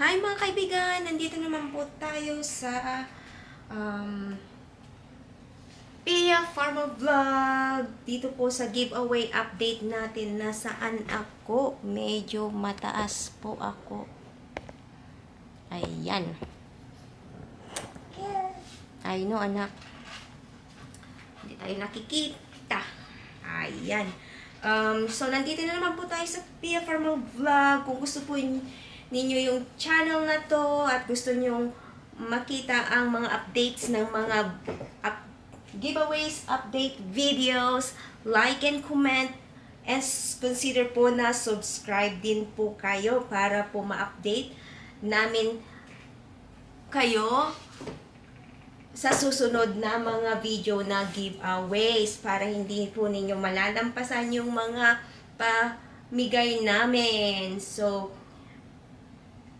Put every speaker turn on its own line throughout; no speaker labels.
Hi mga kaibigan! Nandito naman po tayo sa um, Pia Farmer Vlog. Dito po sa giveaway update natin na saan ako. Medyo mataas po ako. Ayan. Ay no anak. Hindi tayo nakikita. Ayan. Um, so, nandito na naman po tayo sa Pia Farmer Vlog. Kung gusto po ninyo yung channel na to at gusto nyo makita ang mga updates ng mga up, giveaways, update videos, like and comment, and consider po na subscribe din po kayo para po ma-update namin kayo sa susunod na mga video na giveaways para hindi po ninyo malalampasan yung mga pamigay namin. So,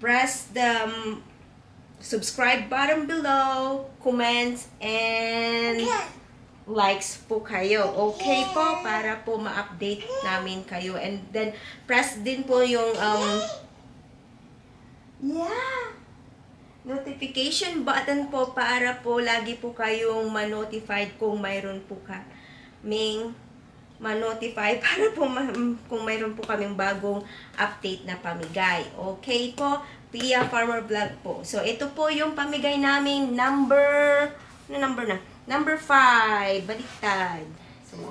press the um, subscribe button below, comments, and likes po kayo. Okay po, para po ma-update namin kayo. And then, press din po yung, um, yeah, notification button po para po lagi po kayong ma-notified kung mayroon po kaming ma-notify para po ma kung mayroon po kaming bagong update na pamigay. Okay po? Pia Farmer Vlog po. So, ito po yung pamigay naming number, ano number na? Number 5. Baliktad. So,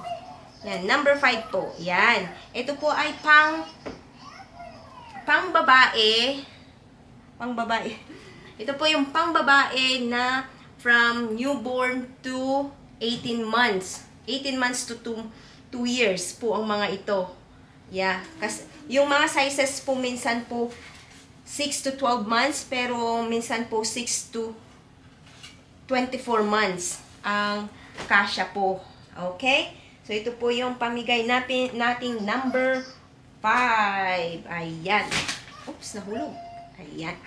yan. Number 5 po. Yan. Ito po ay pang pang babae. Pang babae. Ito po yung pang babae na from newborn to 18 months. 18 months to 2 2 years po ang mga ito. Yeah. Kasi, yung mga sizes po minsan po 6 to 12 months, pero minsan po 6 to 24 months ang kasya po. Okay? So, ito po yung pamigay natin, nating number 5. Ayan. Oops, nahulog. Ayan.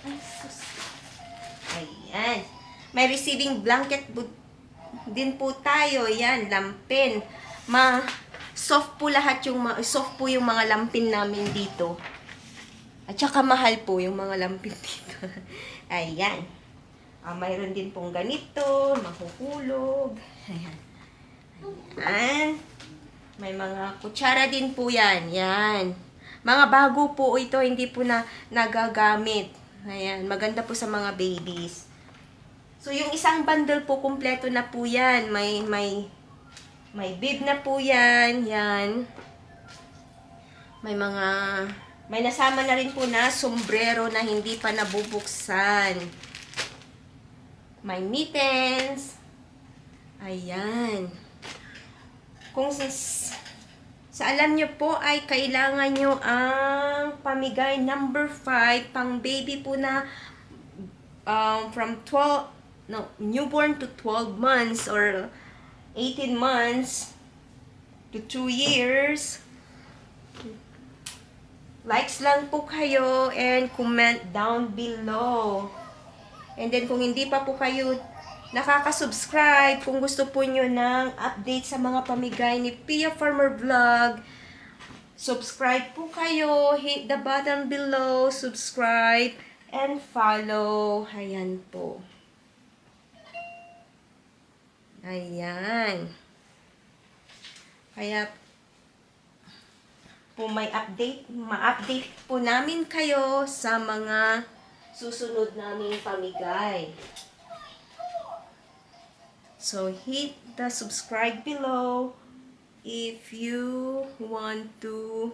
Ay. Ayan. May receiving blanket din po tayo. Yan, lampin. Ma soft po lahat yung soft po yung mga lampin namin dito. At saka mahal po yung mga lampin dito. Ayan. Ah, mayroon din pong ganito, mahuhulog. Ayan. Ayan. May mga kutsara din po yan. Yan. Mga bago po ito, hindi po na nagagamit. Ayan. Maganda po sa mga babies. So, yung isang bundle po, kumpleto na po yan. May, may, may bib na po yan. Yan. May mga, may nasama na rin po na sombrero na hindi pa nabubuksan. May mittens. Ayan. Kung sa, sa alam nyo po ay kailangan nyo ang pamigay number 5 pang baby po na um, from 12 no, newborn to 12 months or 18 months to 2 years. Likes lang po kayo and comment down below. And then kung hindi pa po kayo nakaka-subscribe, kung gusto po nyo ng update sa mga pamigay ni Pia Farmer Vlog, subscribe po kayo, hit the button below, subscribe, and follow. Ayan po. Ayan. Kaya po may update, ma-update po namin kayo sa mga susunod naming pamigay. So, hit the subscribe below if you want to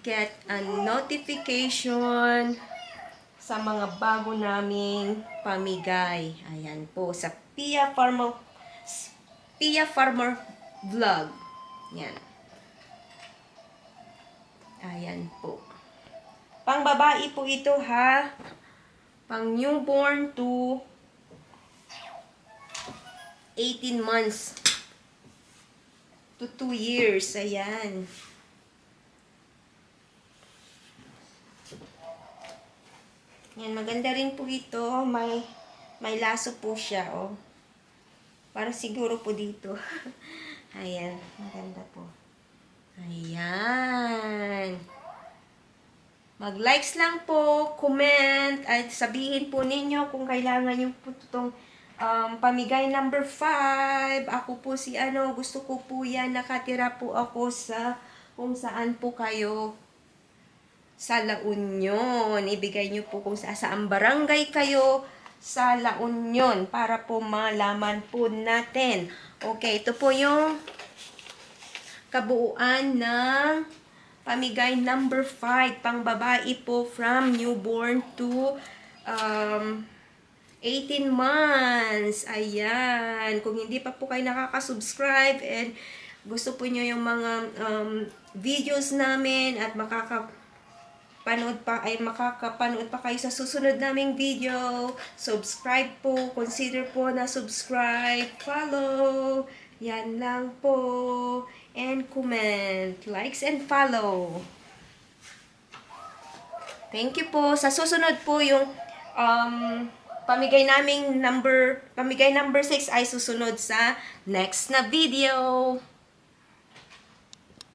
get a notification sa mga bago naming pamigay. Ayan po, sa Pia Farmer, Pia Farmer Vlog. Yan. Ayan po. Pang babae po ito ha. Pang newborn to 18 months to 2 years. Ayan. Yan, maganda rin po ito. May, may laso po siya, oh. Para siguro po dito. Ayan, maganda po. Ayan. Mag-likes lang po, comment, at sabihin po ninyo kung kailangan nyo po itong um, pamigay number 5. Ako po si ano, gusto ko po yan, nakatira po ako sa kung saan po kayo sa La Union. Ibigay nyo po kung sa, saan barangay kayo sa La Union para po malaman po natin. Okay, ito po yung kabuuan ng pamigay number 5, pang babae po from newborn to um, 18 months. Ayan. Kung hindi pa po kayo nakaka-subscribe and gusto po nyo yung mga um, videos namin at makaka panood pa ay makakapanood pa kayo sa susunod naming video. Subscribe po, consider po na subscribe, follow. Yan lang po. And comment, likes and follow. Thank you po. Sa susunod po yung um, pamigay naming number, pamigay number 6 ay susunod sa next na video.